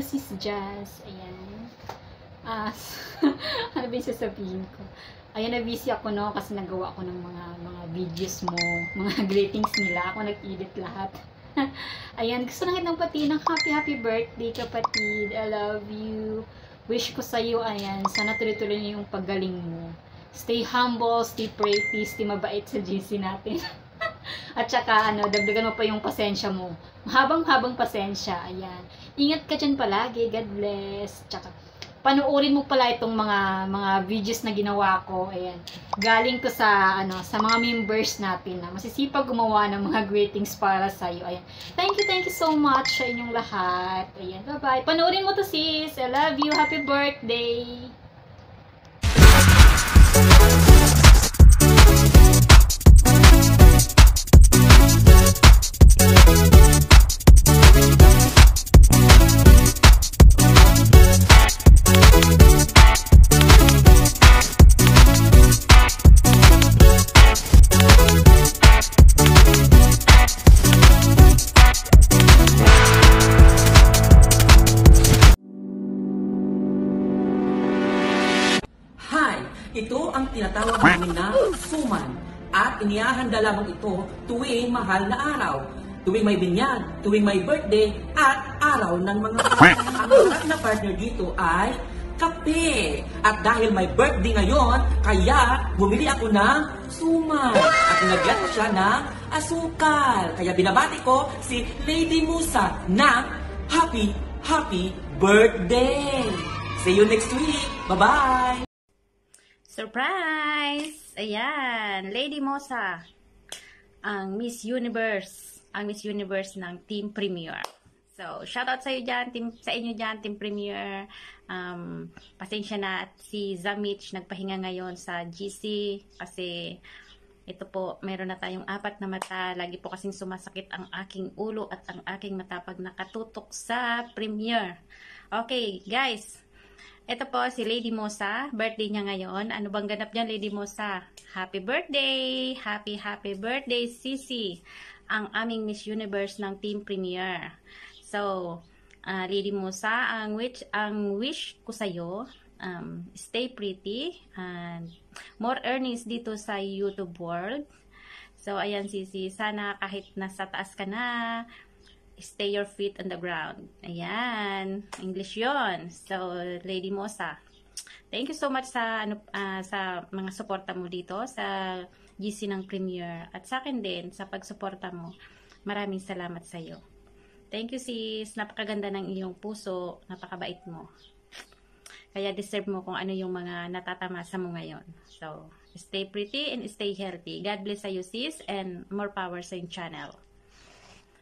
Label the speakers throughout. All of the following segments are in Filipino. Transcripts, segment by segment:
Speaker 1: Miss Jazz. Ayan. Ah, ano ba yung sasabihin ko? Ayan, na-busy ako no kasi nagawa ako ng mga mga videos mo, mga greetings nila. Ako nag-edit lahat. Ayan, gusto lang kitang pati ng happy happy birthday kapatid. I love you. Wish ko sa'yo, ayan, sana tuloy-tuloy na yung paggaling mo. Stay humble, stay pretty, stay mabait sa GC natin. At saka, ano, dagdagan mo pa yung pasensya mo. Mahabang-habang pasensya, ayan. Ingat ka dyan palagi, God bless. Tsaka, panuorin mo pala itong mga mga videos na ginawa ko. Ayan. Galing ko sa ano sa mga members natin na masisipag gumawa ng mga greetings para sa iyo. Ayan. Thank you, thank you so much sa inyong lahat. Ayan. Bye-bye. Panoorin mo to sis. I love you. Happy birthday.
Speaker 2: Inihahanda lamang ito tuwing mahal na araw. Tuwing may binyag, tuwing may birthday, at araw ng mga Ang na partner dito ay kape. At dahil may birthday ngayon, kaya bumili ako ng suman. At nilagyan ko siya ng asukal. Kaya binabati ko si Lady Musa ng Happy, Happy Birthday! See you next week! Bye-bye!
Speaker 3: Surprise! Ayan, Lady Mosa, ang Miss Universe, ang Miss Universe ng Team Premier. So, shoutout sa iyo dyan, team, sa inyo dyan, Team Premier. Um, pasensya na at si Zamich nagpahinga ngayon sa GC kasi ito po, meron na tayong apat na mata. Lagi po kasing sumasakit ang aking ulo at ang aking mata pag nakatutok sa Premier. Okay, guys. Ito po si Lady Mosa. Birthday niya ngayon. Ano bang ganap niyan, Lady Mosa? Happy birthday! Happy, happy birthday, Sisi! Ang aming Miss Universe ng Team Premier. So, ah, Lady Mosa, ang wish, ang wish ko sa'yo, um, stay pretty and more earnings dito sa YouTube world. So, ayan, Sisi. Sana kahit nasa taas ka na, stay your feet on the ground. Ayan. English yon. So, Lady Mosa. Thank you so much sa ano ah, sa mga suporta mo dito sa GC ng Premier at sa akin din sa pagsuporta mo. Maraming salamat sa iyo. Thank you sis. Napakaganda ng iyong puso. Napakabait mo. Kaya deserve mo kung ano yung mga natatamasa mo ngayon. So, stay pretty and stay healthy. God bless sa you sis and more power sa yung channel.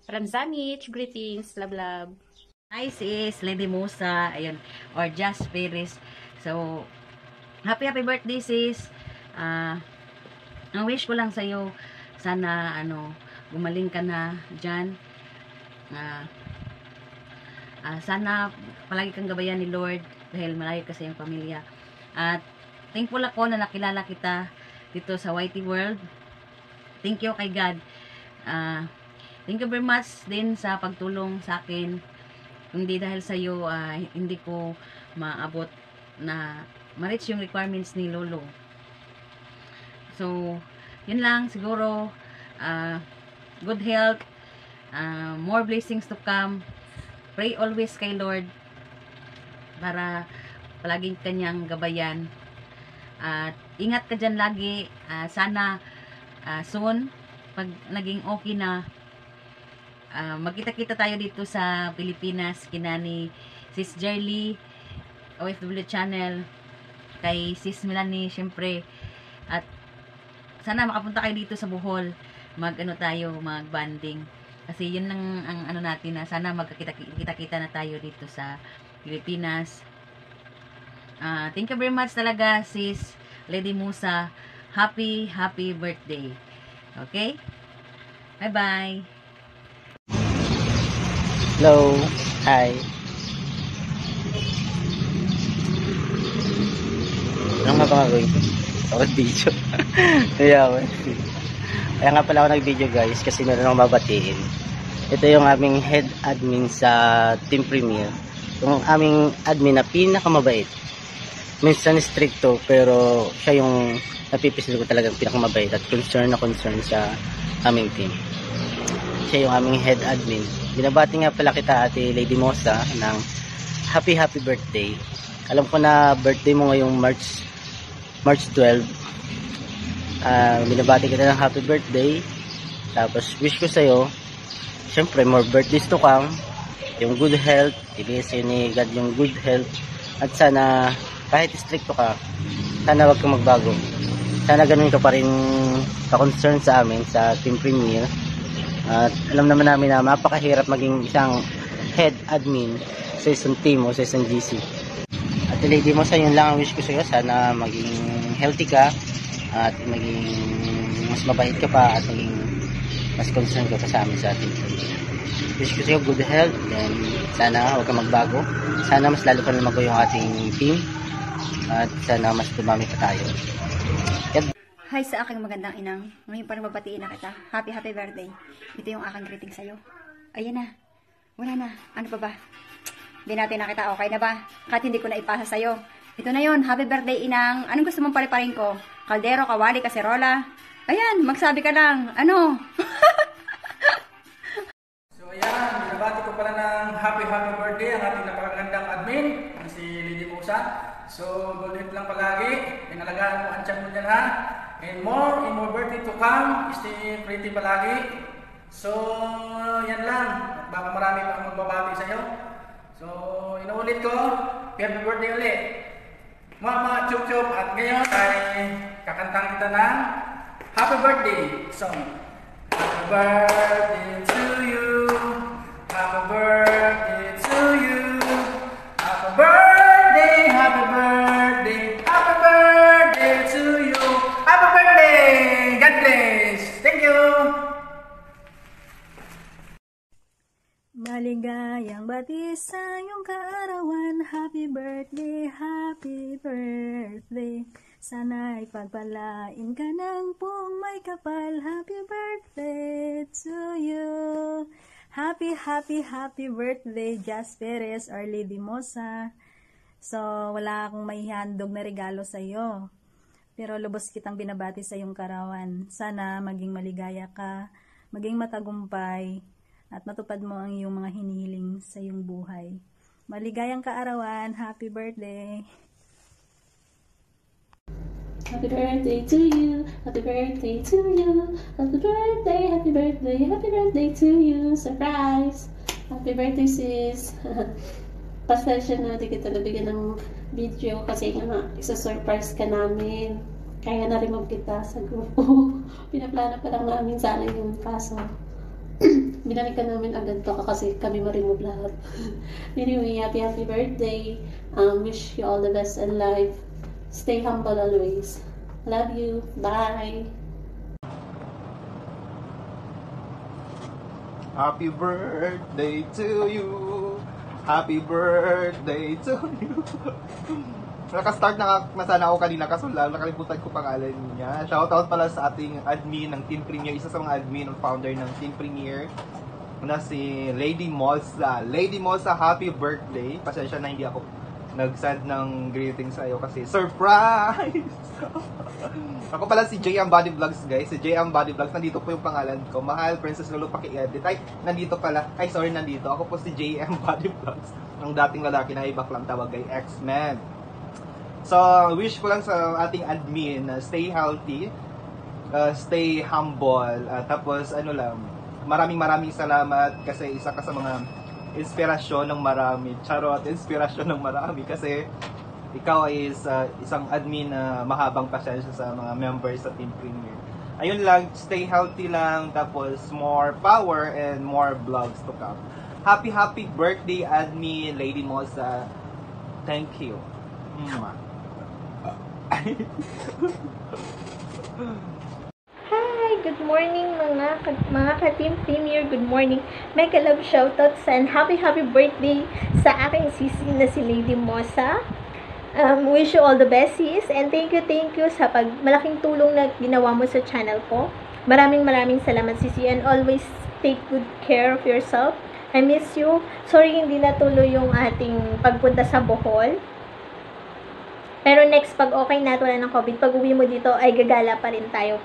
Speaker 3: From Zamich, greetings, love, love.
Speaker 4: Hi sis, Lady Musa, ayun, or Just Paris. So, happy happy birthday sis. Ah, ang wish ko lang sa iyo, sana ano, gumaling ka na diyan. Ah, ah, sana palagi kang gabayan ni Lord dahil malayo ka sa iyong pamilya. At thankful ako na nakilala kita dito sa YT World. Thank you kay God. Ah, Thank you very much din sa pagtulong sa akin. Hindi dahil sa iyo, ah, hindi ko maabot na ma-reach yung requirements ni Lolo. So, yun lang siguro. ah, good health. ah, more blessings to come. Pray always kay Lord para palaging kanyang gabayan. At ingat ka dyan lagi. Ah, sana ah, soon, pag naging okay na, Ah, magkita-kita tayo dito sa Pilipinas kina ni Sis Jerly OFW channel kay Sis Melanie syempre. At sana makapunta kayo dito sa Bohol mag ano tayo mag banding. Kasi yun lang ang ano natin na sana magkakita-kita na tayo dito sa Pilipinas. Ah, thank you very much talaga sis Lady Musa. Happy happy birthday. Okay? Bye bye
Speaker 5: Hello. Hi. Ano nga ba nga gawin ko? Ako video. Kaya ako. Kaya nga pala ako nag-video guys kasi meron akong babatiin. Ito yung aming head admin sa Team Premier. yung aming admin na pinakamabait. Minsan stricto, pero siya yung napipisil ko talagang pinakamabait at concern na concern sa aming team. Siya yung aming head admin. Binabati nga pala kita ate Lady Mosa ng happy happy birthday. Alam ko na birthday mo ngayong March March 12. Ah, binabati kita ng happy birthday. Tapos wish ko sa'yo, syempre more birthdays to come. Yung good health, ibigay sa'yo ni God yung good health. At sana kahit stricto ka, sana wag kang magbago. Sana ganun ka pa rin ka-concern sa amin sa Team Premier. At alam naman namin na mapakahirap maging isang head admin sa isang team o sa isang GC. At lady mo sa yun lang ang wish ko sa iyo. Sana maging healthy ka at maging mas mabait ka pa at maging mas concerned ka pa sa amin sa team. Wish ko sa good health then sana huwag ka magbago. Sana mas lalo pa lumago yung ating team at sana mas dumami pa tayo.
Speaker 1: Hi sa aking magandang inang. Ngayon pa rin na kita. Happy, happy birthday. Ito yung aking greeting sa'yo. Ayan na. Wala na. Ano pa ba? Hindi natin nakita. Okay na ba? Kahit hindi ko na ipasa sa'yo. Ito na yon Happy birthday, inang. Anong gusto mong pariparin ko? Kaldero, kawali, kaserola? Ayan, magsabi ka lang. Ano?
Speaker 6: So ayan, binabati ko pala ng happy happy birthday ang ating napakagandang admin, si Lady Musa. So good lang palagi, inalagaan mo ang tiyan mo dyan ha. And more, and more birthday to come, stay pretty palagi. So yan lang, At baka marami pa magbabati sa'yo. So inuulit ko, happy birthday ulit. Mama Chup Chup at ngayon ay kakantang kita ng Happy Birthday song. Happy birthday to you.
Speaker 7: Pagpalain ka ng buong may kapal Happy birthday to you Happy, happy, happy birthday Jasperes or Lady Mosa So, wala akong may handog na regalo sa iyo pero lubos kitang binabati sa iyong karawan. Sana maging maligaya ka, maging matagumpay, at matupad mo ang iyong mga hinihiling sa iyong buhay. Maligayang kaarawan, happy birthday!
Speaker 8: Happy birthday to you, happy birthday to you, happy birthday, happy birthday, happy birthday to you, surprise! Happy birthday sis! Pasensya na, di kita nabigyan ng video kasi nga, isa-surprise ka namin. Kaya na-remove kita sa grupo. Pinaplano pa lang namin sana yung kaso. Binalikan namin agad to kasi kami ma-remove lahat. anyway, happy happy birthday. Um, wish you all the best in life. Stay humble always. Love you. Bye.
Speaker 9: Happy birthday to you. Happy birthday to you. Nakastart na, na sana ako kanina kaso lang nakalimutan ko pangalan niya. Shoutout pala sa ating admin ng Team Premier, isa sa mga admin ng founder ng Team Premier na si Lady Mosa. Lady Mosa, happy birthday. Pasensya na hindi ako nag-send ng greetings sa iyo kasi surprise! ako pala si JM Body Vlogs guys. Si JM Body Vlogs. Nandito po yung pangalan ko. Mahal, Princess Lolo paki-edit. Ay, nandito pala. Ay, sorry, nandito. Ako po si JM Body Vlogs. Ang dating lalaki na ibak lang tawag kay X-Men. So, wish ko lang sa ating admin na stay healthy, uh, stay humble, uh, tapos ano lang, maraming maraming salamat kasi isa ka sa mga inspirasyon ng marami. Charot, inspirasyon ng marami kasi ikaw is uh, isang admin na mahabang pasensya sa mga members sa Team Premier. Ayun lang, stay healthy lang, tapos more power and more vlogs to come. Happy, happy birthday, admin, Lady Mosa. Thank you. Mwah.
Speaker 10: Good morning mga mga ka-team premier. Good morning. Mega love shoutouts and happy happy birthday sa aking sisi na si Lady Mosa. Um, wish you all the best sis and thank you thank you sa pag malaking tulong na ginawa mo sa channel ko. Maraming maraming salamat sisi and always take good care of yourself. I miss you. Sorry hindi natuloy yung ating pagpunta sa Bohol. Pero next, pag okay na at wala ng COVID, pag uwi mo dito, ay gagala pa rin tayo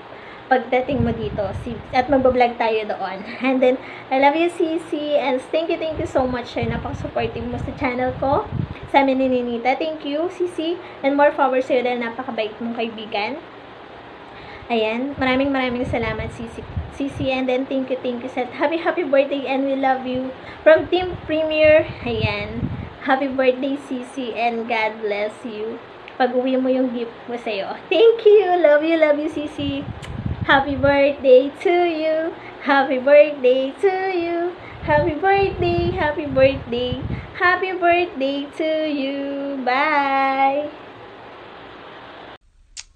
Speaker 10: pagdating mo dito. Si- At magbablog tayo doon. And then, I love you, Cici. And thank you, thank you so much, sir. Napaka-supportive mo sa channel ko. Sa amin ni Ninita. Thank you, Cici. And more flowers sa'yo dahil napakabait mong kaibigan. Ayan. Maraming maraming salamat, Cici. Cici. And then, thank you, thank you. Sa happy, happy birthday and we love you. From Team Premier. Ayan. Happy birthday, Cici. And God bless you. Pag uwi mo yung gift mo sa'yo. Thank you. Love you, love you, Cici. Happy birthday to you. Happy birthday to you. Happy birthday, happy birthday. Happy birthday to you. Bye.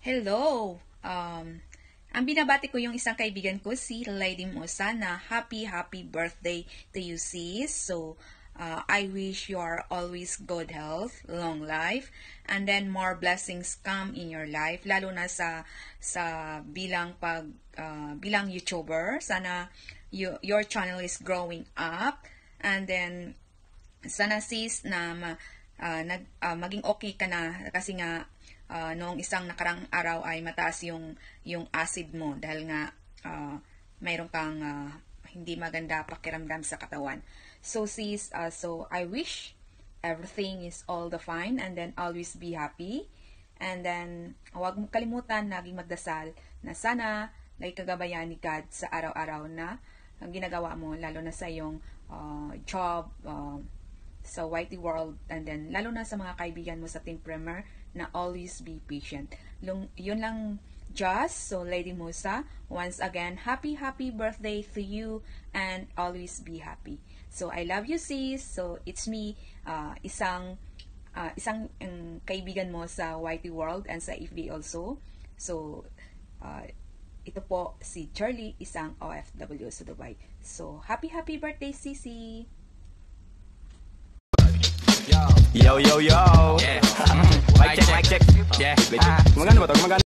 Speaker 11: Hello! Um, ang binabati ko yung isang kaibigan ko, si Lady Musa, na happy, happy birthday to you, sis. So, uh, I wish you are always good health, long life, and then more blessings come in your life, lalo na sa sa bilang pag uh, bilang YouTuber. Sana you, your channel is growing up, and then sana sis na ma, ah, nag, ah, maging okay ka na kasi nga ah, noong isang nakarang araw ay mataas yung yung acid mo dahil nga ah, mayroon kang ah, hindi maganda pakiramdam sa katawan. So sis, ah, so I wish everything is all the fine and then always be happy. And then huwag mo kalimutan naging magdasal na sana lagi kagabayan ni God sa araw-araw na ang ginagawa mo lalo na sa iyong ah, job, ah, sa Whitey World and then lalo na sa mga kaibigan mo sa Team Premier na always be patient. Lung, yun lang just so Lady Musa once again happy happy birthday to you and always be happy. So I love you sis. So it's me uh, isang uh, isang um, kaibigan mo sa Whitey World and sa FB also. So uh, ito po si Charlie, isang OFW sa Dubai. So happy happy birthday Sisi.
Speaker 12: Yo, yo, yo. Yeah. mic check, mic check. Yeah. Gumagana ba to? Gumagana.